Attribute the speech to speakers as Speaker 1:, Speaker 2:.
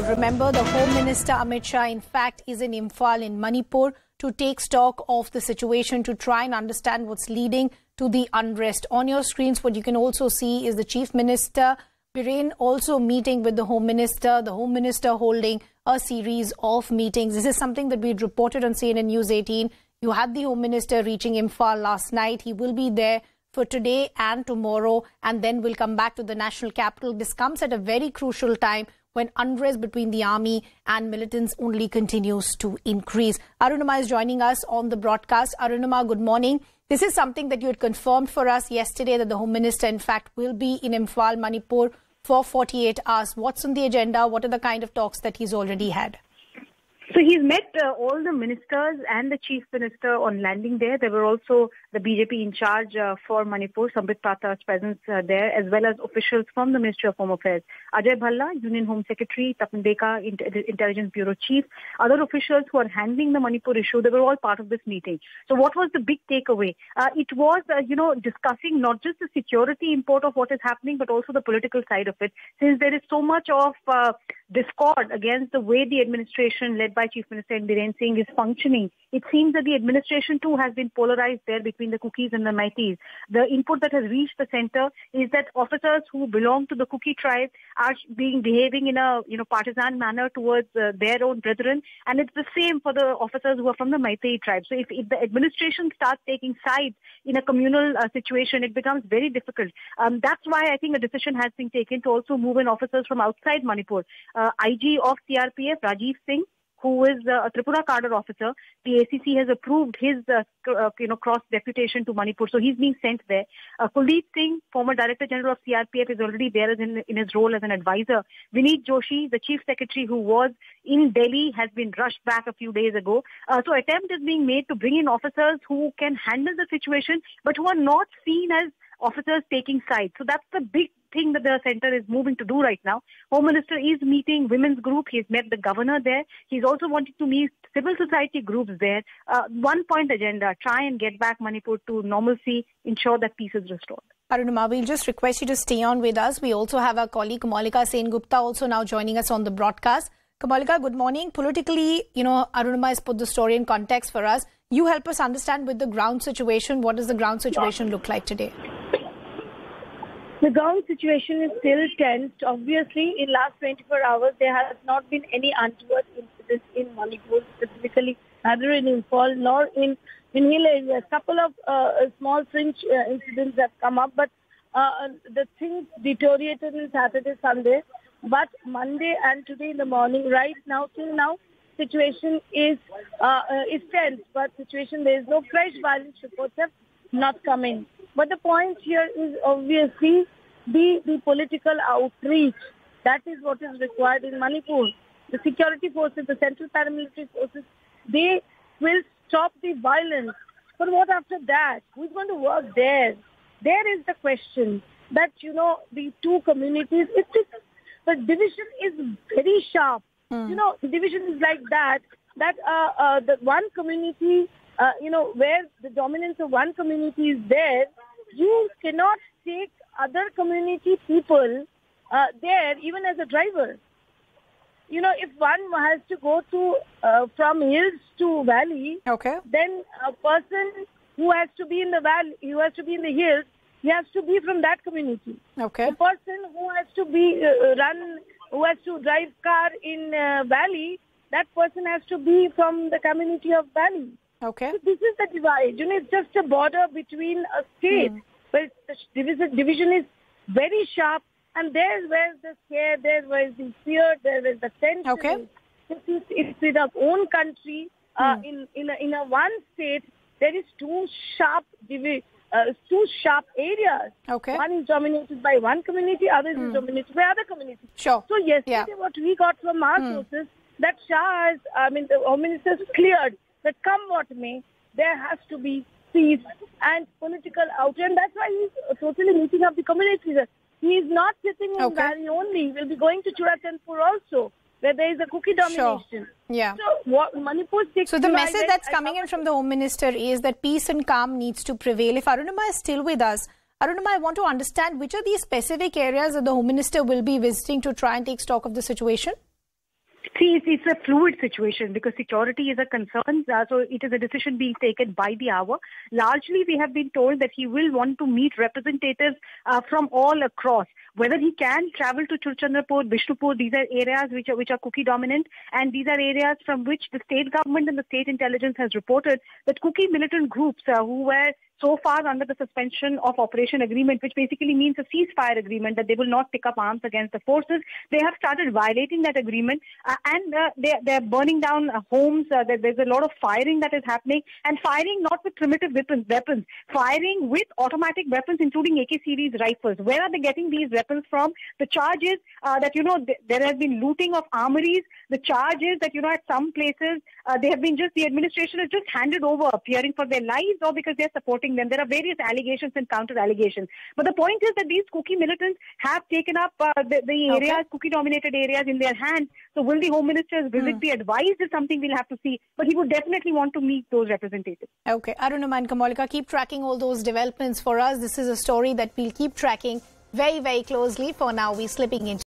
Speaker 1: Manipur. Remember, the Home Minister Amit Shah, in fact, is in Imphal in Manipur to take stock of the situation to try and understand what's leading to the unrest. On your screens, what you can also see is the Chief Minister, Biren, also meeting with the Home Minister, the Home Minister holding a series of meetings. This is something that we reported on CNN News 18. You had the Home Minister reaching Imphal last night. He will be there for today and tomorrow, and then we'll come back to the national capital. This comes at a very crucial time when unrest between the army and militants only continues to increase. Arunima is joining us on the broadcast. Arunima, good morning. This is something that you had confirmed for us yesterday that the Home Minister, in fact, will be in Imphal, Manipur for 48 hours. What's on the agenda? What are the kind of talks that he's already had?
Speaker 2: So he's met uh, all the ministers and the chief minister on landing there. There were also the BJP in charge uh, for Manipur, Sambit Patra's presence uh, there, as well as officials from the Ministry of Home Affairs. Ajay Bhalla, Union Home Secretary, Tapan Deka, Intelligence Bureau Chief, other officials who are handling the Manipur issue, they were all part of this meeting. So what was the big takeaway? Uh, it was, uh, you know, discussing not just the security import of what is happening, but also the political side of it, since there is so much of uh, discord against the way the administration led by Chief Minister Biren Singh is functioning. It seems that the administration too has been polarized there between the Kukis and the Meiteis. The input that has reached the center is that officers who belong to the Kuki tribe are being behaving in a you know partisan manner towards uh, their own brethren, and it's the same for the officers who are from the Meitei tribe. So if, if the administration starts taking sides in a communal uh, situation, it becomes very difficult. Um, that's why I think a decision has been taken to also move in officers from outside Manipur. Uh, IG of CRPF, Rajiv Singh, who is a Tripura cadre officer. The ACC has approved his, uh, uh, you know, cross deputation to Manipur, so he's being sent there. Uh, Kuldeep Singh, former Director General of CRPF, is already there in, in his role as an advisor. Vineet Joshi, the Chief Secretary who was in Delhi, has been rushed back a few days ago. Uh, so attempt is being made to bring in officers who can handle the situation, but who are not seen as officers taking sides. So that's the big thing that the center is moving to do right now. Home Minister is meeting women's group. He's met the governor there. He's also wanting to meet civil society groups there. Uh, one point agenda, try and get back Manipur to normalcy, ensure that peace is restored.
Speaker 1: Arunima, we'll just request you to stay on with us. We also have our colleague Kamalika Sen Gupta also now joining us on the broadcast. Kamalika, good morning. Politically, you know, Arunima has put the story in context for us. You help us understand with the ground situation, what does the ground situation look like today?
Speaker 3: The ground situation is still tense. Obviously, in last 24 hours, there has not been any untoward incidents in Manipur, specifically neither in Imphal nor in in hill areas. A couple of uh, small fringe uh, incidents have come up, but uh, the things deteriorated in Saturday, Sunday. But Monday and today in the morning, right now, till now, situation is uh, uh, is tense. But situation there is no fresh violence reports have not come in. But the point here is obviously the, the political outreach. That is what is required in Manipur. The security forces, the central paramilitary forces, they will stop the violence. But what after that? Who's going to work there? There is the question that, you know, the two communities, it's, it's, the division is very sharp. Mm. You know, the division is like that, that uh, uh, the one community uh, you know, where the dominance of one community is there, you cannot take other community people uh, there even as a driver. You know, if one has to go to uh, from hills to valley,
Speaker 1: okay,
Speaker 3: then a person who has to be in the valley, who has to be in the hills, he has to be from that community.
Speaker 1: Okay.
Speaker 3: The person who has to be uh, run, who has to drive car in uh, valley, that person has to be from the community of valley.
Speaker 1: Okay.
Speaker 3: So this is the divide. You know, it's just a border between a state, mm. but the division, division is very sharp, and there's where the scare, there's where the fear, there there is the tension.
Speaker 1: Okay.
Speaker 3: It's, it's, it's in our own country, uh, mm. in in a, in a one state, there is two sharp divi- uh, two sharp areas.
Speaker 1: Okay.
Speaker 3: One is dominated by one community, other mm. is dominated by other community.
Speaker 1: Sure.
Speaker 3: So yesterday, yeah. what we got from our mm. sources, that Shah has, I mean, the Home Minister cleared that come what may, there has to be peace and political outrage. And that's why he's totally meeting up the communities. He is not sitting in
Speaker 1: okay.
Speaker 3: Valley only. He will be going to Churachandpur also, where there is a Kuki domination.
Speaker 1: Sure. Yeah.
Speaker 3: So what Manipur
Speaker 1: So the message that's coming in from the Home Minister is that peace and calm needs to prevail. If Arunima is still with us, Arunima, I want to understand which are these specific areas that the Home Minister will be visiting to try and take stock of the situation?
Speaker 2: See, it's, it's, a fluid situation because security is a concern. Uh, so it is a decision being taken by the hour. Largely, we have been told that he will want to meet representatives uh, from all across. Whether he can travel to Churachandrapur, Bishnupur, these are areas which are which are Kuki dominant, and these are areas from which the state government and the state intelligence has reported that Kuki militant groups uh, who were so far under the suspension of operation agreement, which basically means a ceasefire agreement that they will not pick up arms against the forces. They have started violating that agreement uh, and uh, they, they're burning down uh, homes. Uh, there, there's a lot of firing that is happening and firing not with primitive weapons, weapons, firing with automatic weapons, including AK series rifles. Where are they getting these weapons from? The charge is uh, that, you know, th- there has been looting of armories. The charge is that, you know, at some places, uh, they have been just, the administration has just handed over, fearing for their lives or because they're supporting them. There are various allegations and counter allegations. But the point is that these Kuki militants have taken up uh, the, the areas, okay. Kuki dominated areas in their hands. So will the Home Minister's visit hmm. be advised is something we'll have to see. But he would definitely want to meet those representatives.
Speaker 1: Okay. Arunima and Kamalika, keep tracking all those developments for us. This is a story that we'll keep tracking very, very closely. For now, we're slipping into